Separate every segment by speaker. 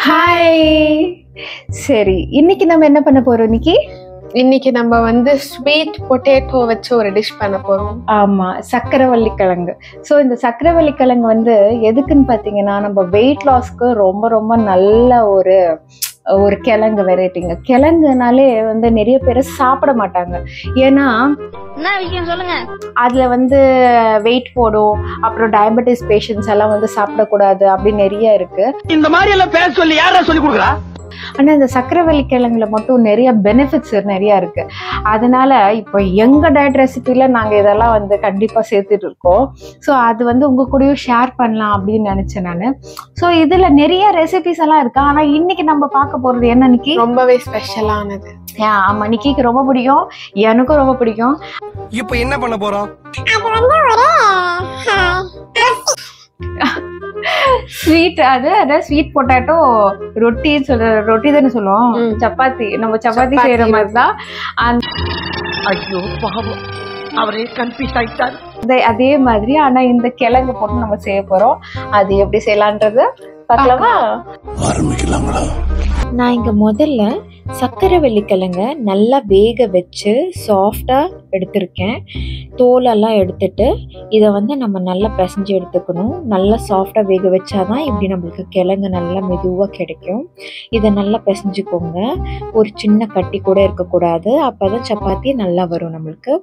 Speaker 1: Hi சரி இன்னைக்கு நம்ம என்ன பண்ண போறோம் இன்னைக்கு
Speaker 2: இன்னைக்கு நம்ம வந்து ஸ்வீட் பொட்டேட்டோ வச்சு ஒரு டிஷ் பண்ண போறோம்.
Speaker 1: ஆமா சக்கரவள்ளி கிழங்கு ஸோ இந்த சக்கரவள்ளி கிழங்கு வந்து எதுக்குன்னு பார்த்தீங்கன்னா நம்ம வெயிட் லாஸ்க்கு ரொம்ப ரொம்ப நல்ல ஒரு ஒரு கிழங்கு வெரைட்டிங்க கிழங்குனாலே வந்து நிறைய பேர் சாப்பிட மாட்டாங்க. ஏன்னா
Speaker 3: சொல்லுங்க?
Speaker 1: அதுல வந்து வெயிட் போடும். அப்புறம் டயபெட்டிஸ் பேஷண்ட்ஸ் எல்லாம் வந்து சாப்பிடக்கூடாது அப்படி நிறைய இருக்கு.
Speaker 4: இந்த மாதிரி எல்லாம் பேச சொல்லி யாரா சொல்லி கொடுக்குறா?
Speaker 1: ஆனா இந்த சக்கரவள்ளி கிழங்குல மட்டும் நிறைய பெனிஃபிட்ஸ் நிறைய இருக்கு. அதனால இப்போ எங்க டயட் ரெசிபில நாங்க இதெல்லாம் வந்து கண்டிப்பா சேர்த்துட்டு இருக்கோம். ஸோ அது வந்து உங்க கூடயும் ஷேர் பண்ணலாம் அப்படின்னு நினைச்சேன் நான். ஸோ இதுல நிறைய ரெசிபிஸ் எல்லாம் இருக்கு. ஆனா இன்னைக்கு நம்ம பார்க்க போறது என்ன நிக்கி?
Speaker 2: ரொம்பவே ஸ்பெஷலானது
Speaker 1: ஆமா நிக்கிக்கு ரொம்ப பிடிக்கும். எனக்கும் ரொம்ப பிடிக்கும்.
Speaker 4: இப்போ என்ன பண்ண போறோம்?
Speaker 1: ஸ்வீட் அது அதான் ஸ்வீட் பொட்டாட்டோ ரொட்டி சொல்ற ரொட்டி தானே சொல்லுவோம். சப்பாத்தி நம்ம சப்பாத்தி செய்யற மாதிரி தான்
Speaker 4: ஐயோ பாவம். அவரே கன்ஃபியூஸ் ஆயிட்டார்.
Speaker 1: அதே- அதே மாதிரி ஆனா இந்த கிழங்கு போட்டு நம்ம செய்ய போறோம். அது எப்படி செய்யலான்றது பார்க்கலாமா.
Speaker 5: ஆரம்பிக்கலாங்களா?
Speaker 6: நான் இங்கே முதல்ல சர்க்கரை வெள்ளிக்கிழங்க நல்லா வேக வச்சு சாஃப்டாக எடுத்திருக்கேன். தோலெல்லாம் எடுத்துட்டு இதை வந்து நம்ம நல்லா பிசைஞ்சு எடுத்துக்கணும். நல்லா சாஃப்டாக வேக வச்சாதான் இப்படி நம்மளுக்கு கிழங்கு நல்லா மெதுவாக கிடைக்கும். இதை நல்லா பிசைஞ்சுக்கோங்க. ஒரு சின்ன கட்டி கூட இருக்கக்கூடாது. அப்போ தான் சப்பாத்தி நல்லா வரும் நம்மளுக்கு.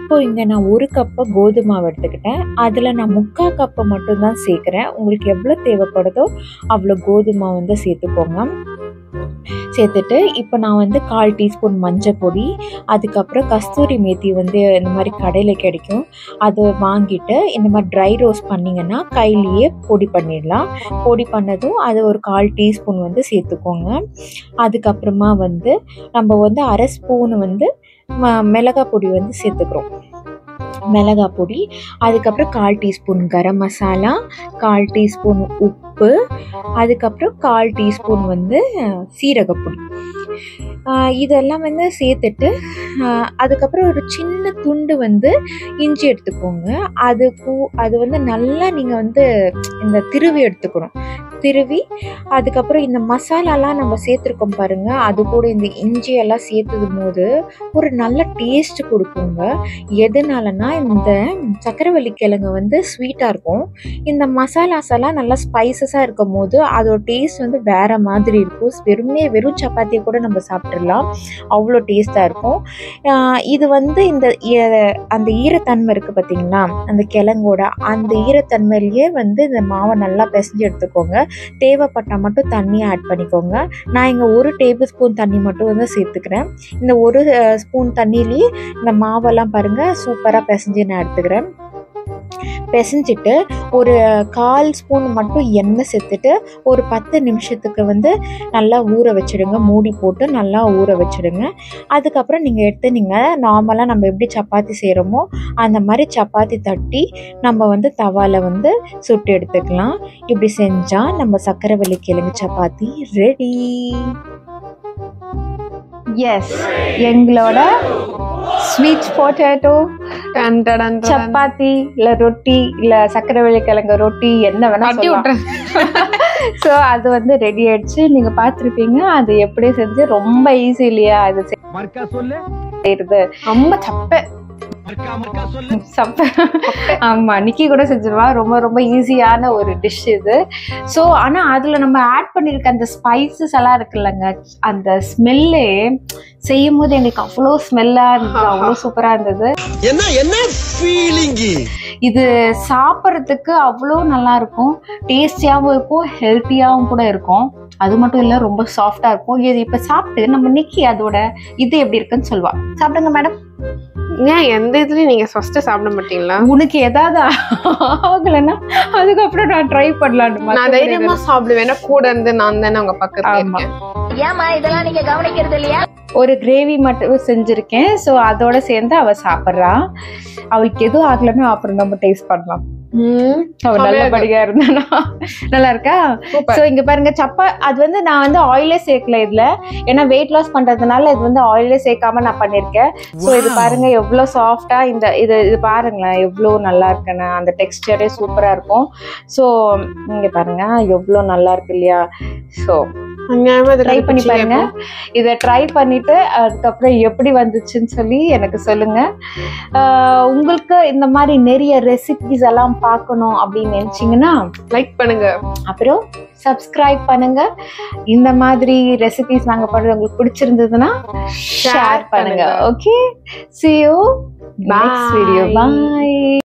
Speaker 6: இப்போ இங்கே நான் ஒரு கப்பு கோதுமை எடுத்துக்கிட்டேன். அதில் நான் முக்கால் கப்பு மட்டும்தான் சேர்க்குறேன். உங்களுக்கு எவ்வளோ தேவைப்படுதோ அவ்வளோ கோதுமை வந்து சேர்த்துக்கோங்க. சேர்த்துட்டு இப்போ நான் வந்து கால் டீஸ்பூன் மஞ்சள் பொடி அதுக்கப்புறம் கஸ்தூரி மேத்தி வந்து இந்த மாதிரி கடையில் கிடைக்கும். அதை வாங்கிட்டு இந்த மாதிரி ட்ரை ரோஸ்ட் பண்ணிங்கன்னா கையிலேயே பொடி பண்ணிடலாம். பொடி பண்ணதும் அது ஒரு கால் டீஸ்பூன் வந்து சேர்த்துக்கோங்க. அதுக்கப்புறமா வந்து நம்ம வந்து அரை ஸ்பூன் வந்து ம- மிளகாய் பொடி வந்து சேர்த்துக்கிறோம். மிளகாய் பொடி அதுக்கப்புறம் கால் டீஸ்பூன் கரம் மசாலா கால் டீஸ்பூன் உப்பு உப்பு அதுக்கப்புறம் கால் டீஸ்பூன் வந்து சீரகப்பொடி. ஆஹ் இதெல்லாம் வந்து சேர்த்துட்டு அதுக்கப்புறம் ஒரு சின்ன துண்டு வந்து இஞ்சி எடுத்துக்கோங்க. அது கூ- அது வந்து நல்லா நீங்கள் வந்து இந்த திருவி எடுத்துக்கணும். திருவி அதுக்கப்புறம் இந்த மசாலாலாம் நம்ம சேர்த்துருக்கோம் பாருங்க அது கூட இந்த இஞ்சியெல்லாம் எல்லாம் போது ஒரு நல்ல டேஸ்ட் கொடுக்குங்க. எதனாலனா இந்த சக்கரவள்ளி கிழங்கு வந்து ஸ்வீட்டாக இருக்கும். இந்த மசாலாஸ் எல்லாம் நல்லா ஸ்பைசஸாக இருக்கும் போது அதோட டேஸ்ட் வந்து வேறு மாதிரி இருக்கும். வெறுமே வெறும் சப்பாத்தியை கூட நம்ம சாப்பிட்றலாம் அவ்வளோ டேஸ்ட்டாக இருக்கும். இது வந்து இந்த அந்த ஈரத்தன்மை இருக்குது பார்த்திங்களா அந்த கிழங்கோட அந்த ஈரத்தன்மையிலேயே வந்து இந்த மாவை நல்லா பிசைஞ்சு எடுத்துக்கோங்க. தேவைப்பட்டால் மட்டும் தண்ணியை ஆட் பண்ணிக்கோங்க. நான் இங்கே ஒரு டேபிள் ஸ்பூன் தண்ணி மட்டும் வந்து சேர்த்துக்கிறேன். இந்த ஒரு ஸ்பூன் தண்ணியிலேயே இந்த மாவெல்லாம் பாருங்கள் சூப்பராக பிசைஞ்சு நான் எடுத்துக்கிறேன். பிசைஞ்சிட்டு ஒரு கால் ஸ்பூன் மட்டும் எண்ணெய் சேர்த்துட்டு ஒரு பத்து நிமிஷத்துக்கு வந்து நல்லா ஊற வச்சிடுங்க. மூடி போட்டு நல்லா ஊற வச்சுடுங்க. அதுக்கப்புறம் நீங்கள் எடுத்து நீங்கள் நார்மலாக நம்ம எப்படி சப்பாத்தி செய்கிறோமோ அந்த மாதிரி சப்பாத்தி தட்டி நம்ம வந்து தவாவில் வந்து சுட்டு எடுத்துக்கலாம். இப்படி செஞ்சால் நம்ம சக்கரவள்ளி கிழங்கு சப்பாத்தி ரெடி
Speaker 1: எஸ் எங்களோட ஸ்வீட் பொட்டேட்டோ சப்பாத்தி இல்ல ரொட்டி இல்ல சக்கரவள்ளி கிழங்கு ரொட்டி என்ன வேணா ஸோ அது வந்து ரெடி ஆயிடுச்சு. நீங்க பார்த்துருப்பீங்க அது எப்படி செஞ்சு ரொம்ப ஈஸி இல்லையா அது
Speaker 4: மர்க்கா சொல்லு.
Speaker 1: செய்யறது.
Speaker 2: ரொம்ப சப்பை
Speaker 1: சப்ப ஆமா நிக்கி கூட செஞ்சிருவா. ரொம்ப ரொம்ப ஈஸியான ஒரு டிஷ் இது. ஸோ ஆனா அதுல நம்ம ஆட் பண்ணிருக்க அந்த ஸ்பைசஸ் எல்லாம் இருக்குல்லங்க. அந்த ஸ்மெல்லே செய்யும் போது எங்களுக்கு அவ்வளோ ஸ்மெல்லா இருந்தது. அவ்வளோ சூப்பரா இருந்தது.
Speaker 4: என்ன என்ன ஃபீலிங்
Speaker 1: இது சாப்பிட்றதுக்கு அவ்வளோ நல்லா இருக்கும். டேஸ்டியாகவும் இருக்கும் ஹெல்த்தியாகவும் கூட இருக்கும். அது மட்டும் இல்லை ரொம்ப சாஃப்டா இருக்கும். இது இப்போ சாப்பிட்டு நம்ம நிக்கி அதோட இது எப்படி இருக்குன்னு சொல்லுவா. சாப்பிடுங்க மேடம்
Speaker 2: ஏன் எந்த இதுலயும் நீங்க ஃபர்ஸ்ட் சாப்பிட மாட்டீங்களா?
Speaker 1: உனக்கு ஏதாவது ஆகலைன்னா அதுக்கப்புறம் நான் ட்ரை பண்ணலான்னு
Speaker 2: நான் தைரியமா சாப்பிடுவேன். கூட இருந்து நான் தானே உங்க பக்கத்துல. இருக்கேன்.
Speaker 3: ஏமா இதெல்லாம் நீங்க கவனிக்கிறது இல்லையா?
Speaker 1: ஒரு கிரேவி மட்டும் செஞ்சிருக்கேன். ஸோ அதோட சேர்ந்து அவ சாப்பிட்றா. அவளுக்கு எதுவும் ஆகலைன்னா அப்புறம் நம்ம டேஸ்ட் பண்ணலாம்.
Speaker 2: செமையா
Speaker 1: நல்லபடியா இருந்தானா? நல்லா இருக்கா. ஸோ இங்க பாருங்க சப்பா அது வந்து நான் வந்து ஆயிலே சேர்க்கல இதுல. ஏன்னா வெயிட் லாஸ் பண்றதுனால இது வந்து ஆயிலே சேர்க்காம நான் பண்ணிருக்கேன். ஸோ இது பாருங்க எவ்வளோ சாஃப்டா இந்த இது இது பாருங்களேன் எவ்வளோ நல்லா இருக்குன்னு. அந்த டெக்ஸ்டரே சூப்பரா இருக்கும். ஸோ இங்க பாருங்க எவ்வளோ நல்லா இருக்கு இல்லையா? ஸோ ட்ரை பண்ணி பாருங்க. இதை ட்ரை பண்ணிட்டு அதுக்கப்புறம் எப்படி வந்துச்சுன்னு சொல்லி எனக்கு சொல்லுங்க. உங்களுக்கு இந்த மாதிரி நிறைய ரெசிபிஸ் எல்லாம் பார்க்கணும் அப்படின்னு நினைச்சீங்கன்னா
Speaker 2: லைக் பண்ணுங்க.
Speaker 1: அப்புறம் சப்ஸ்கிரைப் பண்ணுங்க. இந்த மாதிரி ரெசிபிஸ் நாங்க பண்றது உங்களுக்கு பிடிச்சிருந்ததுன்னா ஷேர் பண்ணுங்க. Okay you next
Speaker 2: Bye.
Speaker 1: video bye.